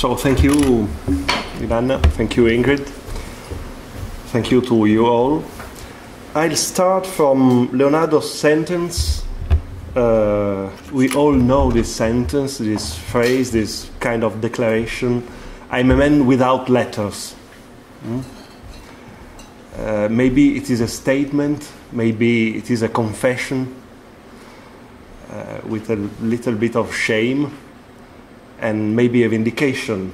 So thank you, Inanna. Thank you, Ingrid. Thank you to you all. I'll start from Leonardo's sentence. Uh, we all know this sentence, this phrase, this kind of declaration. I'm a man without letters. Hmm? Uh, maybe it is a statement, maybe it is a confession uh, with a little bit of shame and maybe a vindication.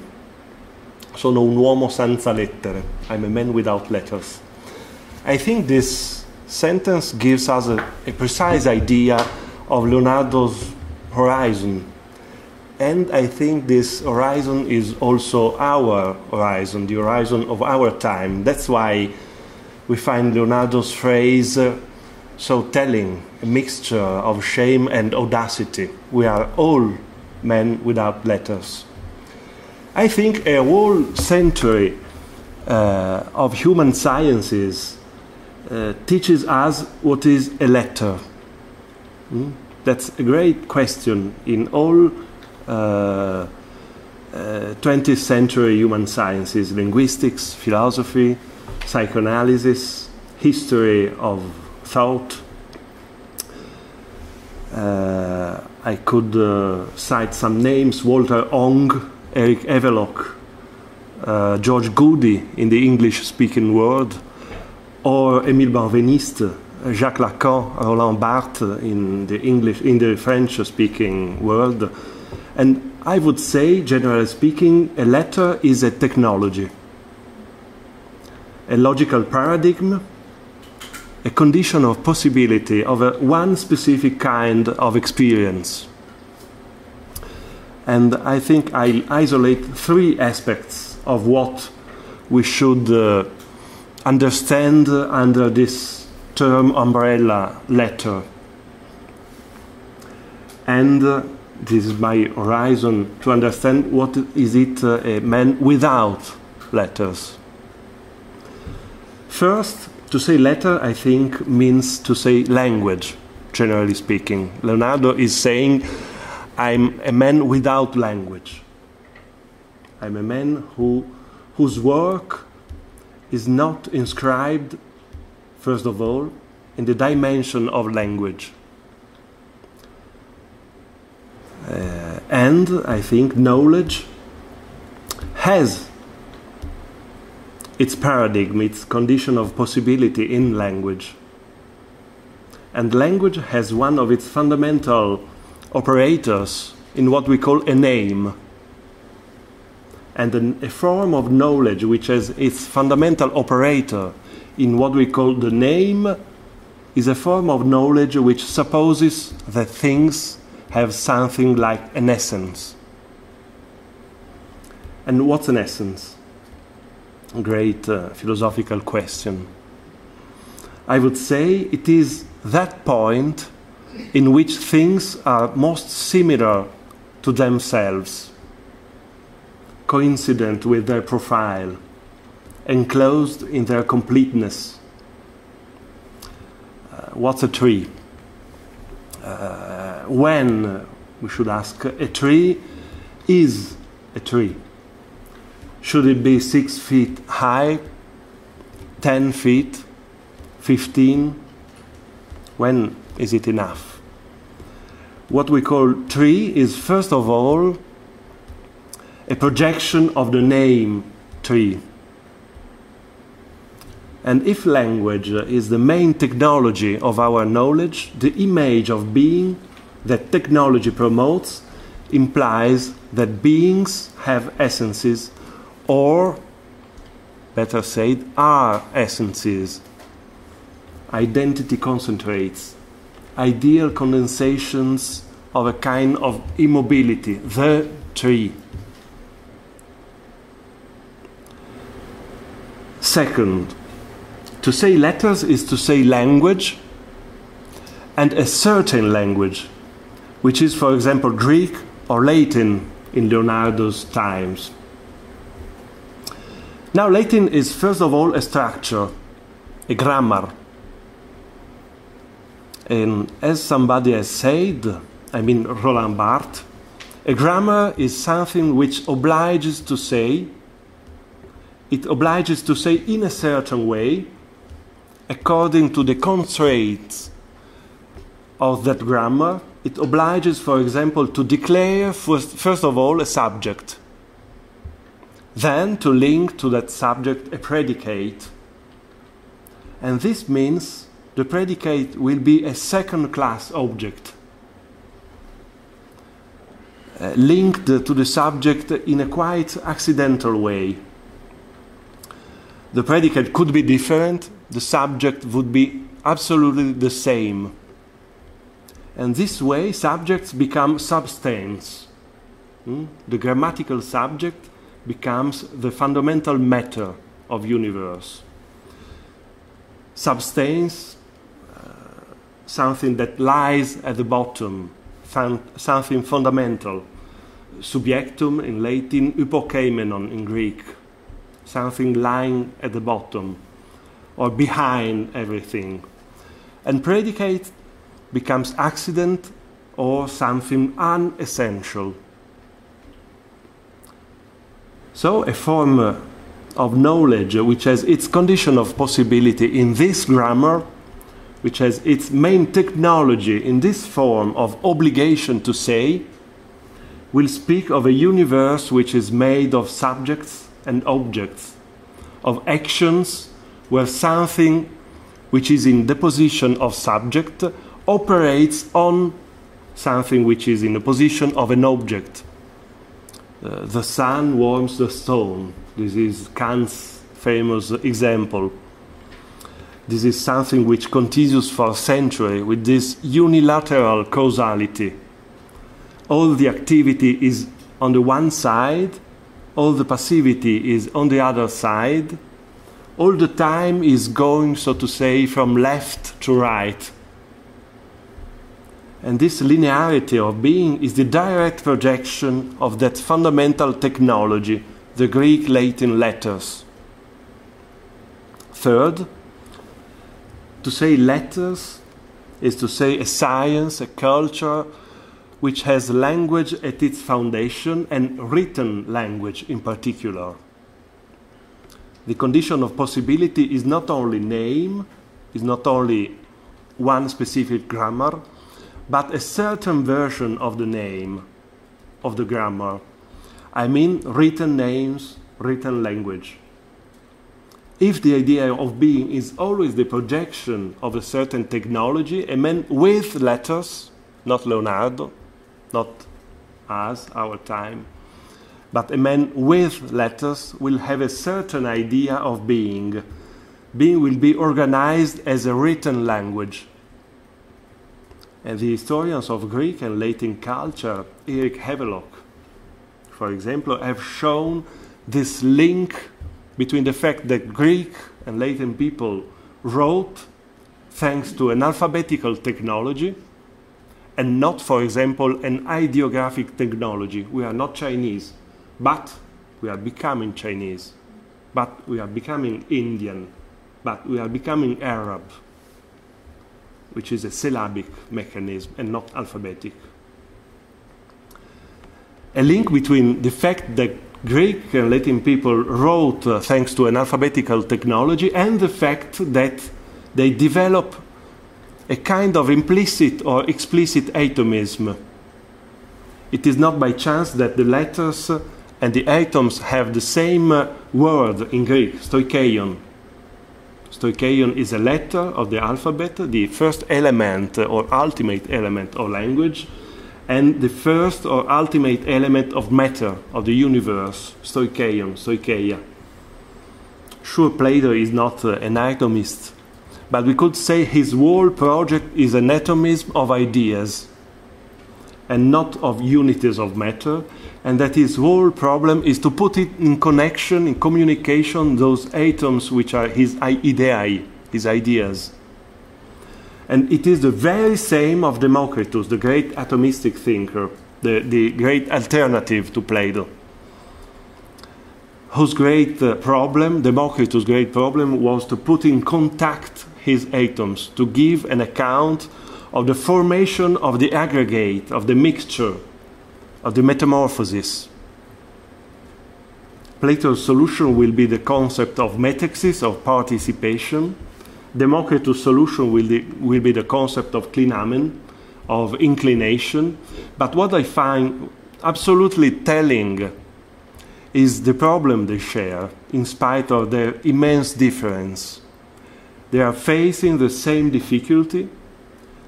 Sono un uomo senza lettere. I'm a man without letters. I think this sentence gives us a, a precise idea of Leonardo's horizon. And I think this horizon is also our horizon, the horizon of our time. That's why we find Leonardo's phrase uh, so telling, a mixture of shame and audacity. We are all men without letters. I think a whole century uh, of human sciences uh, teaches us what is a letter. Mm? That's a great question in all uh, 20th uh, century human sciences linguistics, philosophy, psychoanalysis, history of thought. I could uh, cite some names Walter Ong, Eric Havelock, uh, George Goody in the English speaking world, or Émile Benveniste, Jacques Lacan, Roland Barthes in the English, in the French speaking world. And I would say, generally speaking, a letter is a technology a logical paradigm, a condition of possibility of a, one specific kind of experience. And I think I isolate three aspects of what we should uh, understand under this term umbrella letter. And uh, this is my horizon to understand what is it uh, a man without letters. First, to say letter, I think, means to say language, generally speaking. Leonardo is saying, I'm a man without language. I'm a man who, whose work is not inscribed, first of all, in the dimension of language. Uh, and I think knowledge has its paradigm, its condition of possibility in language. And language has one of its fundamental operators in what we call a name. And an, a form of knowledge which has its fundamental operator in what we call the name is a form of knowledge which supposes that things have something like an essence. And what's an essence? Great uh, philosophical question. I would say it is that point in which things are most similar to themselves, coincident with their profile, enclosed in their completeness. Uh, what's a tree? Uh, when, we should ask, a tree is a tree. Should it be six feet high, 10 feet, 15? When is it enough? What we call tree is, first of all, a projection of the name tree. And if language is the main technology of our knowledge, the image of being that technology promotes implies that beings have essences or, better said, are essences, identity concentrates, ideal condensations of a kind of immobility, the tree. Second, to say letters is to say language, and a certain language, which is, for example, Greek or Latin in Leonardo's times. Now, Latin is first of all a structure, a grammar. And as somebody has said, I mean Roland Barthes, A grammar is something which obliges to say, it obliges to say in a certain way, according to the constraints of that grammar. It obliges, for example, to declare, first, first of all, a subject, then to link to that subject a predicate. And this means the predicate will be a second class object uh, linked to the subject in a quite accidental way. The predicate could be different, the subject would be absolutely the same. And this way, subjects become substance. Hmm? The grammatical subject becomes the fundamental matter of universe. Substance, uh, something that lies at the bottom, something fundamental. Subjectum in Latin, hypokeimenon in Greek, something lying at the bottom or behind everything. And predicate becomes accident or something unessential. So, a form uh, of knowledge uh, which has its condition of possibility in this grammar which has its main technology in this form of obligation to say, will speak of a universe which is made of subjects and objects, of actions where something which is in the position of subject operates on something which is in the position of an object. Uh, the sun warms the stone. This is Kant's famous example. This is something which continues for a century with this unilateral causality. All the activity is on the one side, all the passivity is on the other side. All the time is going, so to say, from left to right. And this linearity of being is the direct projection of that fundamental technology, the Greek Latin letters. Third, to say letters is to say a science, a culture which has language at its foundation and written language in particular. The condition of possibility is not only name, is not only one specific grammar, but a certain version of the name of the grammar. I mean written names, written language if the idea of being is always the projection of a certain technology, a man with letters, not Leonardo, not us, our time, but a man with letters will have a certain idea of being. Being will be organized as a written language. And the historians of Greek and Latin culture, Eric Havelock, for example, have shown this link between the fact that Greek and Latin people wrote thanks to an alphabetical technology and not, for example, an ideographic technology. We are not Chinese, but we are becoming Chinese, but we are becoming Indian, but we are becoming Arab, which is a syllabic mechanism and not alphabetic. A link between the fact that Greek and Latin people wrote uh, thanks to an alphabetical technology and the fact that they develop a kind of implicit or explicit atomism. It is not by chance that the letters and the atoms have the same uh, word in Greek, stoicheion. Stoicheion is a letter of the alphabet, the first element or ultimate element of language, and the first or ultimate element of matter, of the universe, stoicheion, stoicheia. Sure, Plato is not uh, an atomist, but we could say his whole project is an atomism of ideas and not of unities of matter, and that his whole problem is to put it in connection, in communication, those atoms which are his ideae, his ideas. And it is the very same of Democritus, the great atomistic thinker, the, the great alternative to Plato, whose great uh, problem, Democritus' great problem, was to put in contact his atoms, to give an account of the formation of the aggregate, of the mixture of the metamorphosis. Plato's solution will be the concept of methexis, of participation. Democritus' solution will, be, will be the concept of clinamen, of inclination. But what I find absolutely telling is the problem they share, in spite of their immense difference. They are facing the same difficulty.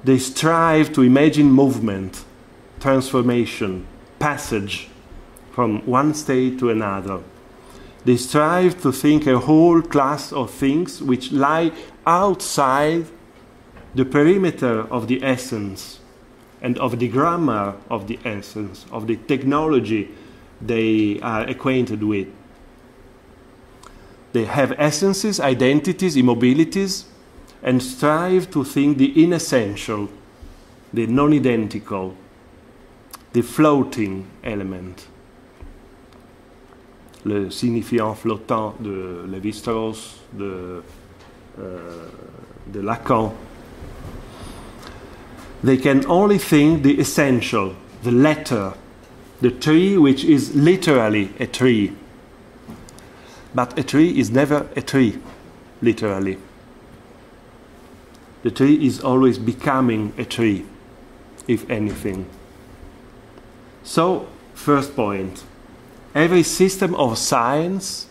They strive to imagine movement, transformation, passage from one state to another. They strive to think a whole class of things which lie outside the perimeter of the essence and of the grammar of the essence, of the technology they are acquainted with. They have essences, identities, immobilities, and strive to think the inessential, the non identical, the floating element. Le signifiant flottant de Lévi-Strauss, de, uh, de Lacan. They can only think the essential, the letter, the tree which is literally a tree. But a tree is never a tree, literally. The tree is always becoming a tree, if anything. So, first point every system of science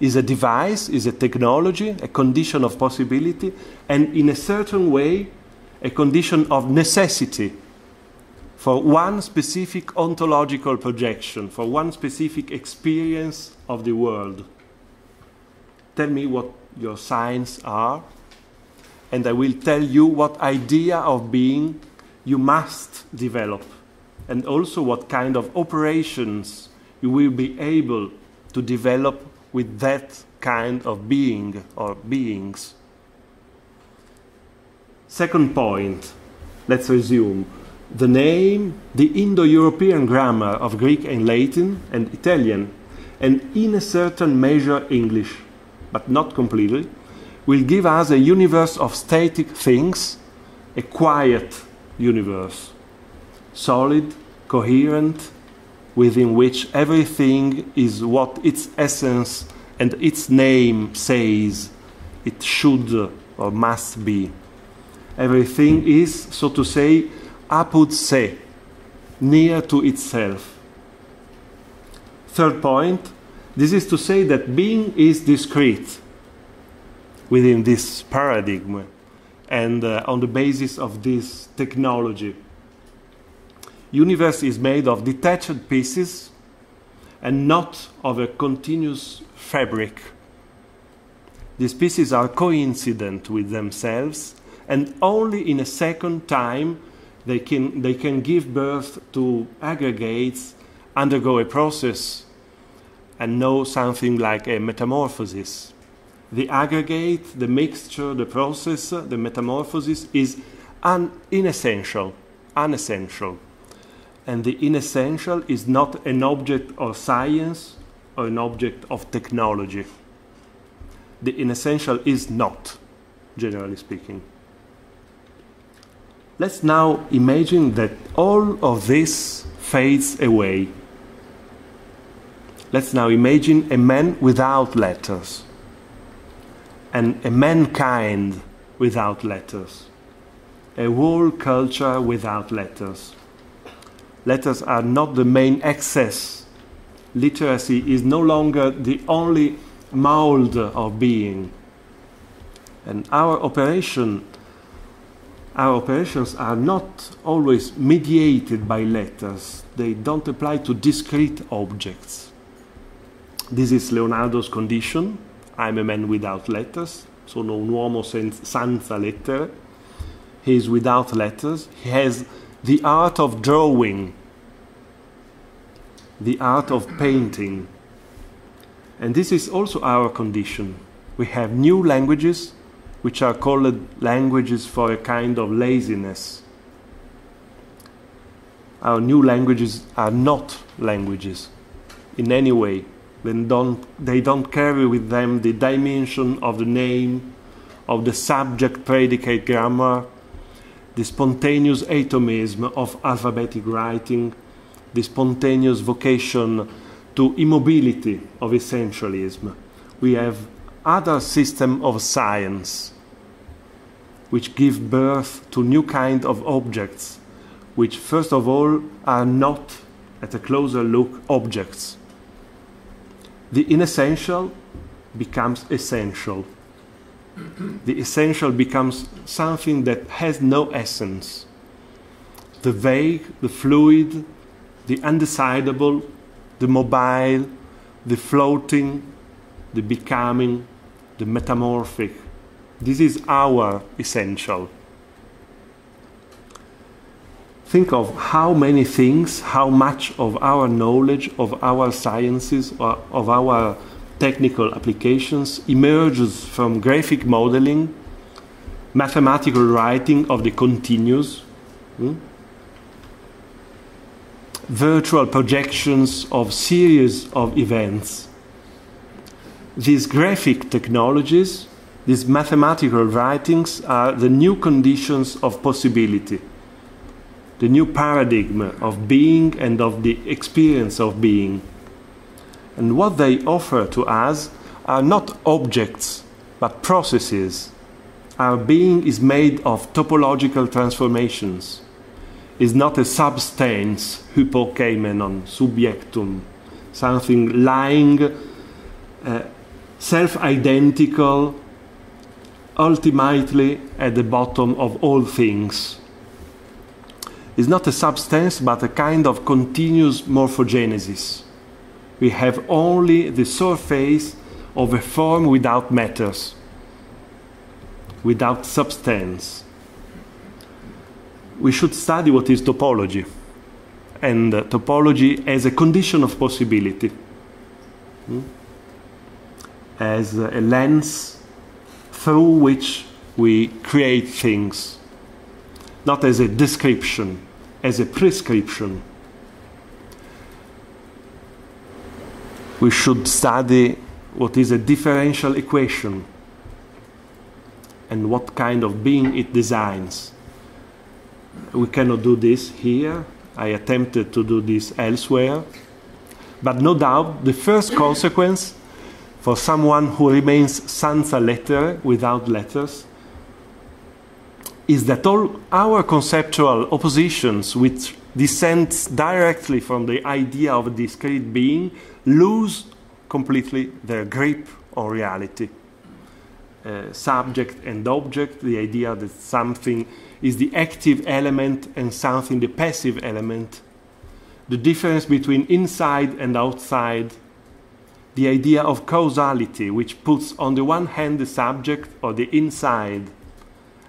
is a device, is a technology, a condition of possibility, and in a certain way, a condition of necessity for one specific ontological projection, for one specific experience of the world. Tell me what your signs are, and I will tell you what idea of being you must develop, and also what kind of operations you will be able to develop with that kind of being or beings. Second point, let's resume the name, the Indo European grammar of Greek and Latin and Italian, and in a certain measure English, but not completely, will give us a universe of static things, a quiet universe, solid, coherent, within which everything is what its essence and its name says it should or must be. Everything is, so to say, apud se, near to itself. Third point, this is to say that being is discrete within this paradigm and uh, on the basis of this technology. Universe is made of detached pieces and not of a continuous fabric. These pieces are coincident with themselves and only in a second time they can, they can give birth to aggregates, undergo a process, and know something like a metamorphosis. The aggregate, the mixture, the process, the metamorphosis is un- inessential, unessential. And the inessential is not an object of science or an object of technology. The inessential is not, generally speaking. Let's now imagine that all of this fades away. Let's now imagine a man without letters and a mankind without letters, a whole culture without letters. Letters are not the main access. Literacy is no longer the only mold of being. And our operation our operations are not always mediated by letters, they don't apply to discrete objects. This is Leonardo's condition. I'm a man without letters, sono un uomo senza lettere. He is without letters. He has the art of drawing, the art of painting. And this is also our condition. We have new languages which are called languages for a kind of laziness. Our new languages are not languages in any way. They don't, they don't carry with them the dimension of the name, of the subject predicate grammar, the spontaneous atomism of alphabetic writing, the spontaneous vocation to immobility of essentialism. We have other system of science which give birth to new kind of objects which first of all are not at a closer look objects the inessential becomes essential the essential becomes something that has no essence the vague the fluid the undecidable the mobile the floating the becoming the metamorphic. This is our essential. Think of how many things, how much of our knowledge, of our sciences, of our technical applications emerges from graphic modeling, mathematical writing of the continuous, hmm? virtual projections of series of events these graphic technologies, these mathematical writings are the new conditions of possibility, the new paradigm of being and of the experience of being. And what they offer to us are not objects, but processes. Our being is made of topological transformations, is not a substance, hypokeimenon, subjectum, something lying uh, self identical, ultimately at the bottom of all things. It's not a substance, but a kind of continuous morphogenesis. We have only the surface of a form without matters, without substance. We should study what is topology, and uh, topology as a condition of possibility. Hmm? as a lens through which we create things, not as a description, as a prescription. We should study what is a differential equation and what kind of being it designs. We cannot do this here. I attempted to do this elsewhere. But no doubt, the first consequence for someone who remains senza lettere, without letters, is that all our conceptual oppositions, which descend directly from the idea of a discrete being, lose completely their grip on reality. Uh, subject and object, the idea that something is the active element and something the passive element, the difference between inside and outside the idea of causality, which puts on the one hand the subject or the inside,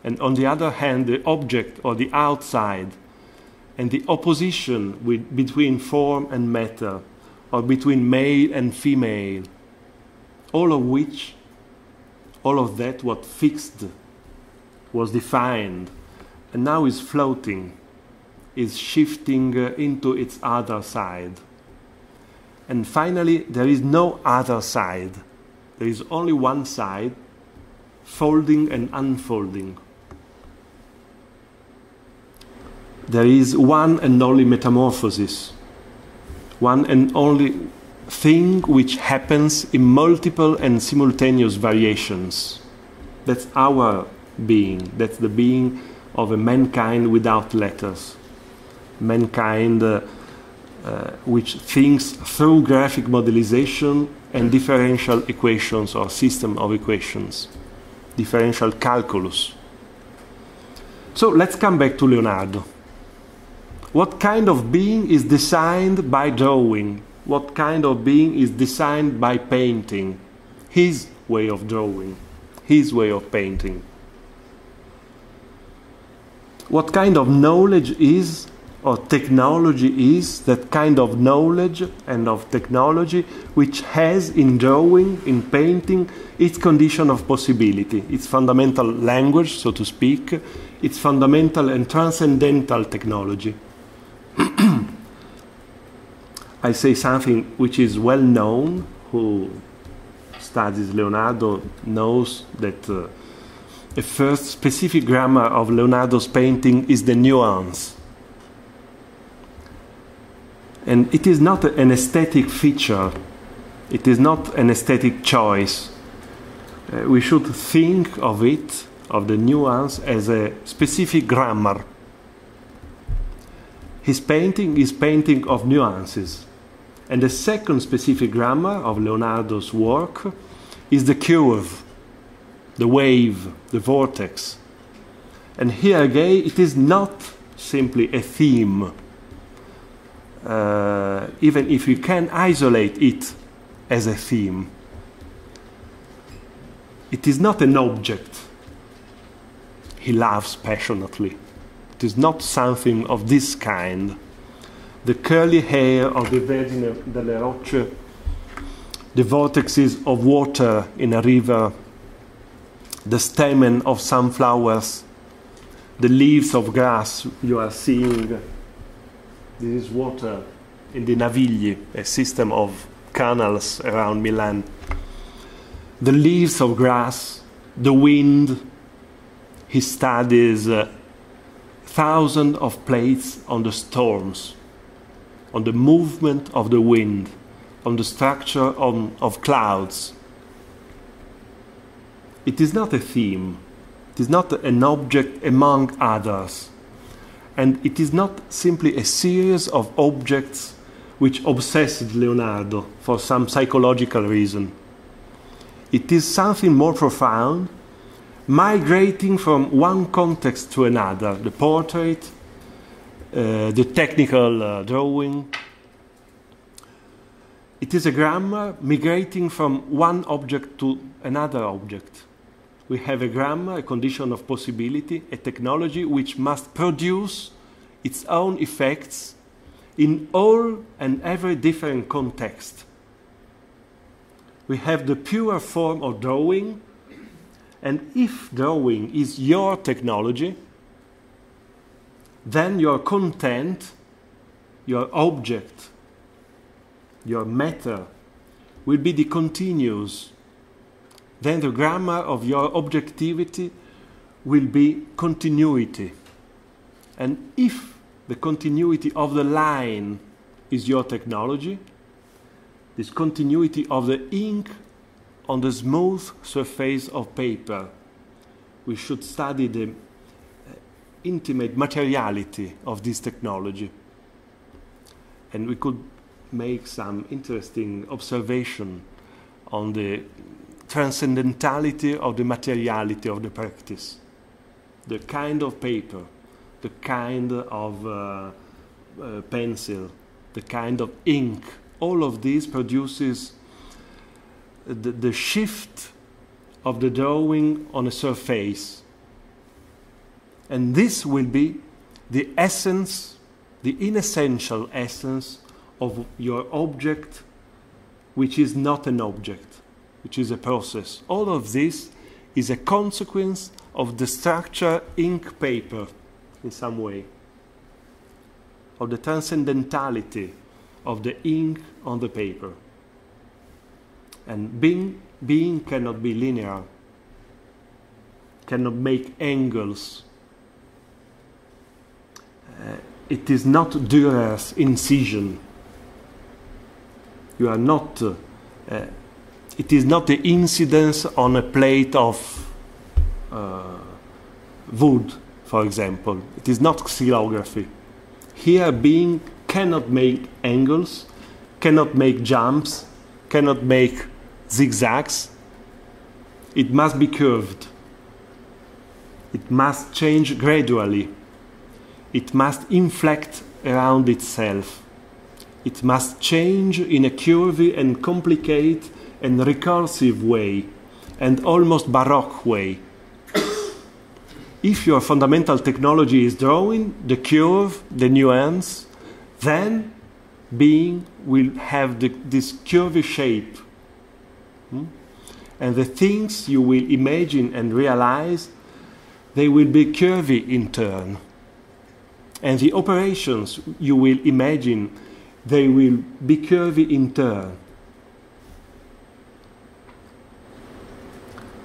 and on the other hand the object or the outside, and the opposition with, between form and matter, or between male and female, all of which, all of that, what fixed was defined, and now is floating, is shifting uh, into its other side. And finally, there is no other side. There is only one side, folding and unfolding. There is one and only metamorphosis, one and only thing which happens in multiple and simultaneous variations. That's our being, that's the being of a mankind without letters. Mankind. Uh, uh, which thinks through graphic modelization and differential equations or system of equations, differential calculus. So let's come back to Leonardo. What kind of being is designed by drawing? What kind of being is designed by painting? His way of drawing, his way of painting. What kind of knowledge is or technology is that kind of knowledge and of technology which has in drawing, in painting, its condition of possibility, its fundamental language, so to speak, its fundamental and transcendental technology. I say something which is well known, who studies Leonardo knows that uh, first specific grammar of Leonardo's painting is the nuance And it is not an aesthetic feature, it is not an aesthetic choice. Uh, we should think of it, of the nuance, as a specific grammar. His painting is painting of nuances. And the second specific grammar of Leonardo's work is the curve, the wave, the vortex. And here again, it is not simply a theme, uh, even if we can isolate it as a theme. It is not an object he loves passionately. It is not something of this kind. The curly hair of the Virgin delle Rocce, the vortexes of water in a river, the stamen of sunflowers, the leaves of grass you are seeing. This is water in the Navigli, a system of canals around Milan. The leaves of grass, the wind. He studies uh, thousands of plates on the storms, on the movement of the wind, on the structure of, of clouds. It is not a theme it is not an object among others. And it is not simply a series of objects which obsessed Leonardo for some psychological reason. It is something more profound, migrating from one context to another the portrait, the technical uh, drawing. It is a grammar migrating from one object to another object we have a grammar, a condition of possibility, a technology which must produce its own effects in all and every different context. We have the pure form of drawing, and if drawing is your technology, then your content, your object, your matter will be the continuous then the grammar of your objectivity will be continuity. And if the continuity of the line is your technology, this continuity of the ink on the smooth surface of paper, we should study the intimate materiality of this technology. And we could make some interesting observation on the transcendentality of the materiality of the practice. The kind of paper, the kind of uh, uh, pencil, the kind of ink, all of this produces the, the shift of the drawing on a surface. And this will be the essence, the inessential essence of your object, which is not an object which is a process. All of this is a consequence of the structure ink paper in some way, of the transcendentality of the ink on the paper. And being, being cannot be linear, cannot make angles. Uh, it is not Dürer's incision. You are not uh, uh, it is not the incidence on a plate of uh, wood, for example. It is not xylography. Here, being cannot make angles, cannot make jumps, cannot make zigzags. It must be curved. It must change gradually. It must inflect around itself. It must change in a curvy and complicated and recursive way and almost baroque way. if your fundamental technology is drawing, the curve, the nuance, then being will have the, this curvy shape. Hmm? And the things you will imagine and realize, they will be curvy in turn. And the operations you will imagine, they will be curvy in turn.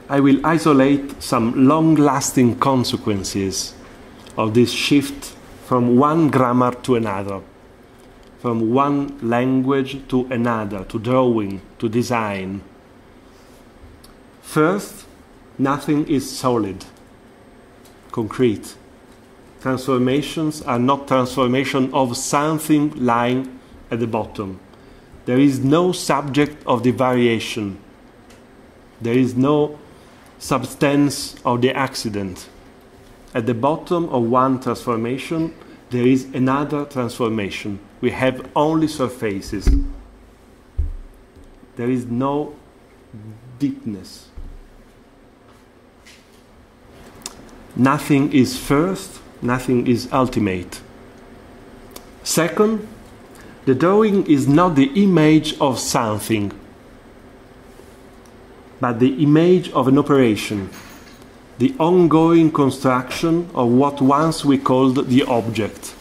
I will isolate some long lasting consequences of this shift from one grammar to another, from one language to another, to drawing, to design. First, nothing is solid, concrete. Transformations are not transformation of something lying at the bottom. There is no subject of the variation. There is no substance of the accident. At the bottom of one transformation, there is another transformation. We have only surfaces. There is no deepness. Nothing is first, nothing is ultimate. Second, the drawing is not the image of something, but the image of an operation, the ongoing construction of what once we called the object.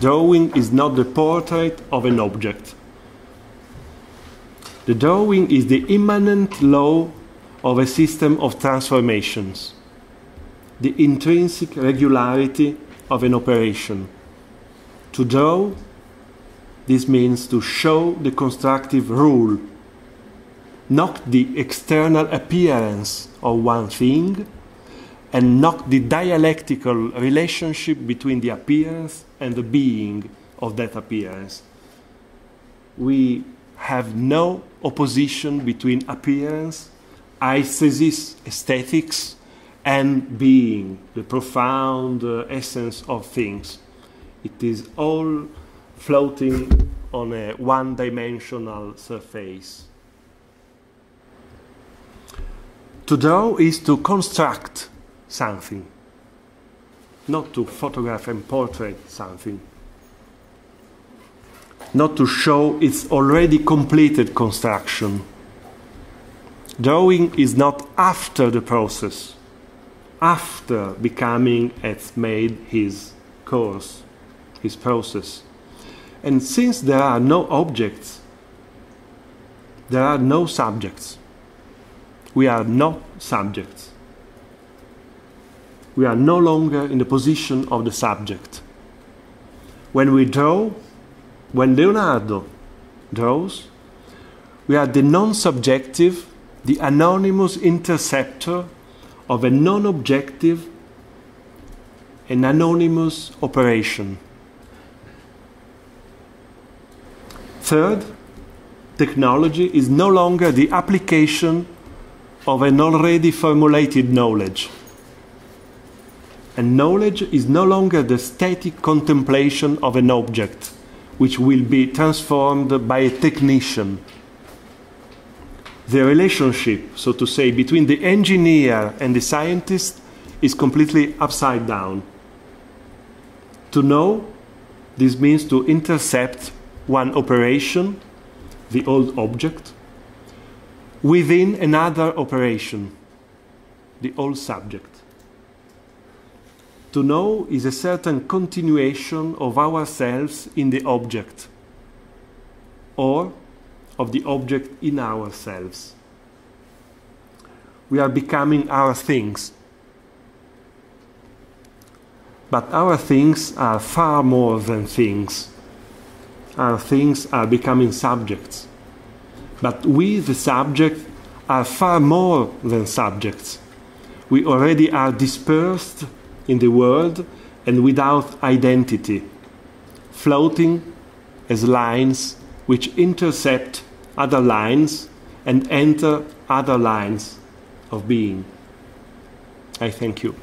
Drawing is not the portrait of an object. The drawing is the immanent law of a system of transformations, the intrinsic regularity of an operation. To draw, this means to show the constructive rule, not the external appearance of one thing, and not the dialectical relationship between the appearance and the being of that appearance. We have no opposition between appearance, aesthesis, aesthetics, and being, the profound uh, essence of things. It is all floating on a one dimensional surface. To draw is to construct something, not to photograph and portrait something, not to show its already completed construction. Drawing is not after the process, after becoming has made his course, his process. And since there are no objects, there are no subjects. We are not subjects. We are no longer in the position of the subject. When we draw, when Leonardo draws, we are the non subjective, the anonymous interceptor of a non objective, an anonymous operation. Third, technology is no longer the application of an already formulated knowledge. And knowledge is no longer the static contemplation of an object, which will be transformed by a technician. The relationship, so to say, between the engineer and the scientist is completely upside down. To know, this means to intercept one operation, the old object, within another operation, the old subject. To know is a certain continuation of ourselves in the object, or of the object in ourselves. We are becoming our things. But our things are far more than things. Our things are becoming subjects. But we, the subject, are far more than subjects. We already are dispersed in the world and without identity, floating as lines which intercept other lines and enter other lines of being. I thank you.